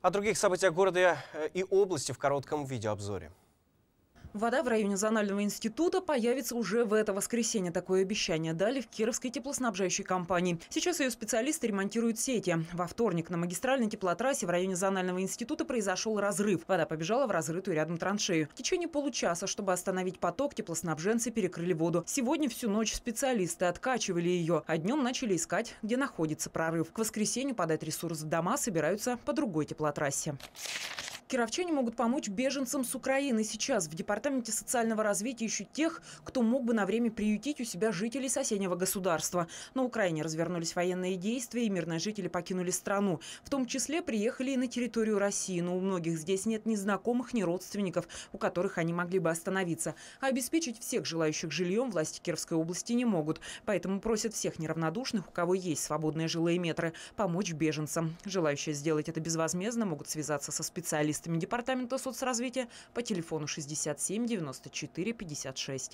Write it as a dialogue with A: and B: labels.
A: О других событиях города э, и области в коротком видеообзоре.
B: Вода в районе зонального института появится уже в это воскресенье. Такое обещание дали в Кировской теплоснабжающей компании. Сейчас ее специалисты ремонтируют сети. Во вторник на магистральной теплотрассе в районе зонального института произошел разрыв. Вода побежала в разрытую рядом траншею. В течение получаса, чтобы остановить поток, теплоснабженцы перекрыли воду. Сегодня всю ночь специалисты откачивали ее, а днем начали искать, где находится прорыв. К воскресенью подать ресурс в дома собираются по другой теплотрассе. Кировчане могут помочь беженцам с Украины. Сейчас в Департаменте социального развития ищут тех, кто мог бы на время приютить у себя жителей соседнего государства. На Украине развернулись военные действия, и мирные жители покинули страну. В том числе приехали и на территорию России. Но у многих здесь нет ни знакомых, ни родственников, у которых они могли бы остановиться. А обеспечить всех желающих жильем власти Кировской области не могут. Поэтому просят всех неравнодушных, у кого есть свободные жилые метры, помочь беженцам. Желающие сделать это безвозмездно могут связаться со специалистами специалистами Департамента соцразвития по телефону 67 94 56.